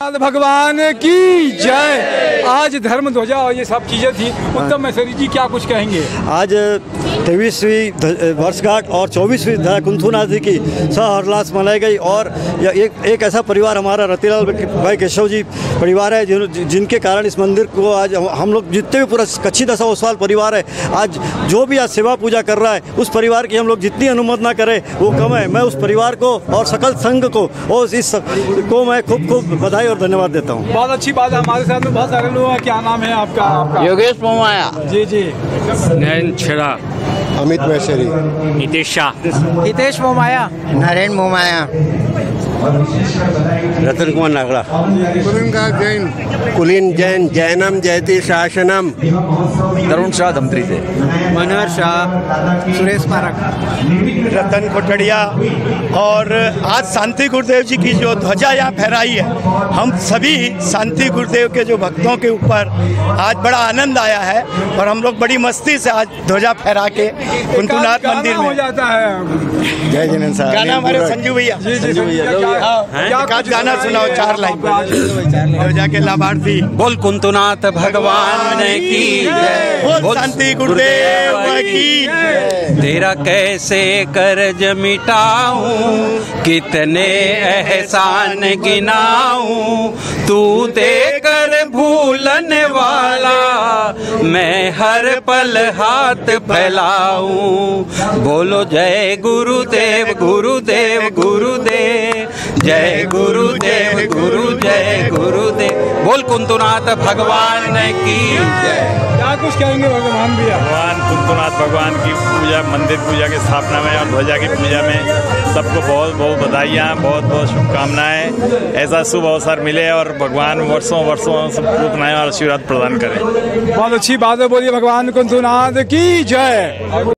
भगवान की जय। आज धर्म ध्वजा और ये सब चीज़ें थी। उत्तम मैसरी जी, क्या कुछ कहेंगे? आज तेईसवीं वर्षगांठ और चौबीसवीं कुंथुनाथ जी की सहरलास मनाई गई और यह एक एक ऐसा परिवार हमारा रतिलाल भाई केशव जी परिवार है जिन, जिनके कारण इस मंदिर को आज हम लोग जितने भी पूरा कच्ची दशा ओसवाल परिवार है आज जो भी आज सेवा पूजा कर रहा है उस परिवार की हम लोग जितनी अनुमोदना करें वो कम है। मैं उस परिवार को और सकल संघ को और इस को मैं खूब खूब बधाई और धन्यवाद देता हूँ। बहुत अच्छी बात है हमारे साथ में बहुत सारे लोग हैं। क्या नाम है आपका, आपका? योगेश मोमाया जी जी। नयन छेड़ा। अमित मैशरी नितेश शाह। हितेश मोमाया। नरेन मोमाया। रतन कुमार नागड़ा। जैन। कुलीन जैन जैनम जयती शासनम। तरुण शाह धमत्री से। मनोहर शाह सुरेश पारक रतन कोटड़िया और आज शांति गुरुदेव जी की जो ध्वजा यहाँ फहराई है हम सभी शांति गुरुदेव के जो भक्तों के ऊपर आज बड़ा आनंद आया है और हम लोग बड़ी मस्ती से आज ध्वजा फहरा के कुंतुनाथ मंदिर में। हो जाता है। जय जिनेन्द्र साहब। गाना हमारे संजू भैया? जी जी कुछ गाना सुनाओ चार लाइन ध्वजा के लाभार्थी। बोल कुंतुनाथ भगवान की जय। बोल शांति गुरुदेव की तेरा कैसे कर्ज मिटाऊं? कितने एहसान गिनाऊं? तू देकर भूलने वाला मैं हर पल हाथ फैलाऊं। बोलो जय गुरुदेव गुरुदेव गुरुदेव। जय गुरुदेव गुरु जय गुरुदेव। बोल कुंतुनाथ भगवान की जय। क्या कुछ कहेंगे भगवान भैया? भगवान कुंतुनाथ भगवान की पूजा मंदिर पूजा की स्थापना में और ध्वजा की पूजा में सबको बहुत बहुत बधाइयाँ बहुत बहुत शुभकामनाएँ। ऐसा शुभ अवसर मिले और भगवान वर्षों वर्षों अपनाएँ और आशीर्वाद प्रदान करें। बहुत अच्छी बात है बोलिए भगवान कुंतुनाथ की जय।